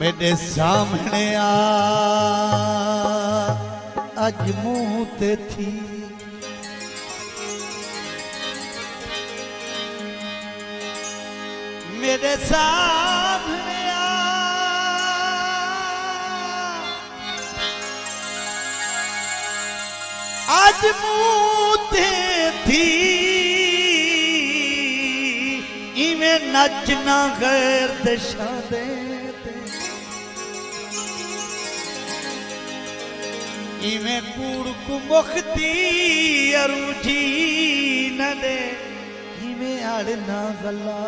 मेरे सामने आ। अज मुँह ते थी। मेरे सामने आज मुँह ते थी। इवें नचना गैर दिशा दे इमे कूड़ कुमुखती अरुझी नदे इमे अड़ना गला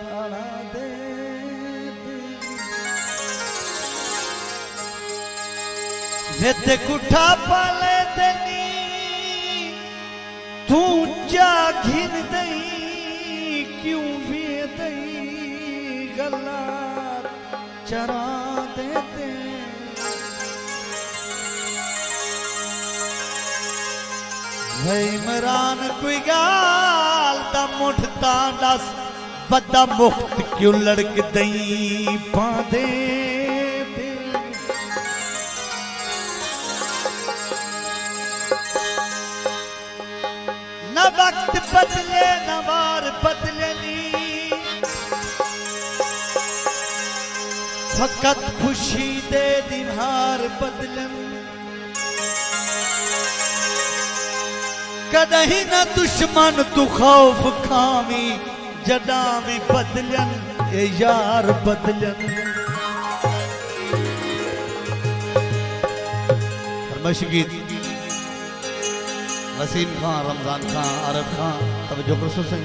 ताड़ा दे वेते कुठा पाले देनी तू जा घिन दे इमरान कोई गाल मुठ ता बता मुफ़्त क्यों लड़क दई पादे न वक्त बदले, न वार फकत खुशी दे दिहार बदलनी कदही न दुश्मन तू खौफ खावी जडा भी बदलन, ए यार बदलन। फरमाइशी गीत। वसीम खान रमज़ान खान आरफ खान तवज्जो करो सही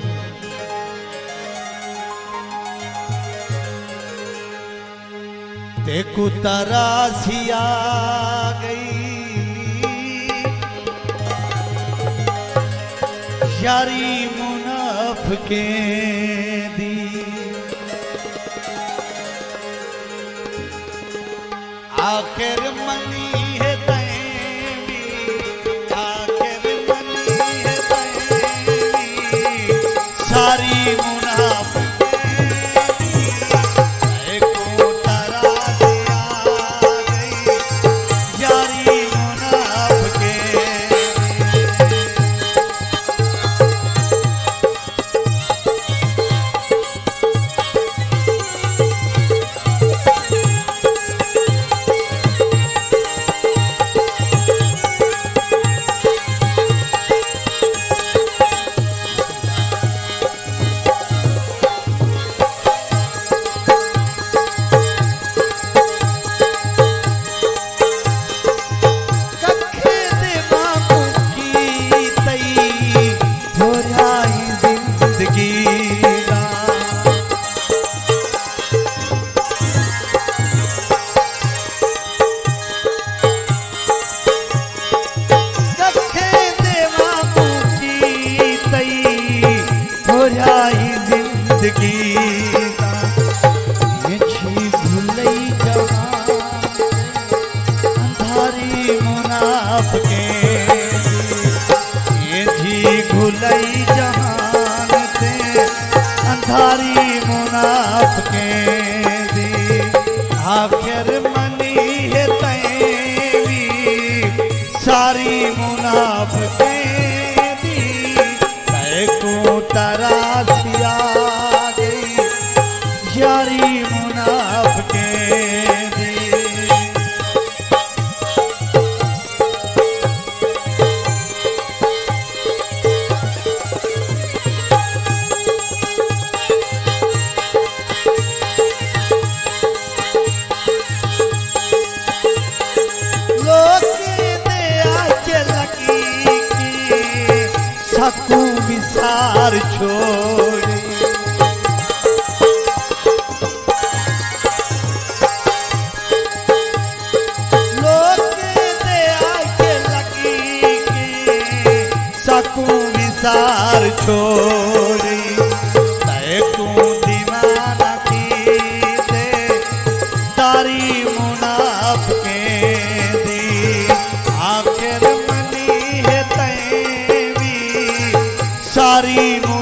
तेकु तरासी आ गई यारी मुनाफके दी। आखिर मनी तैवी सारी मुनाफके दी। तय को तरासिया सकू विसार छोड़ी लगी सकू विसार छोड़ी। सारी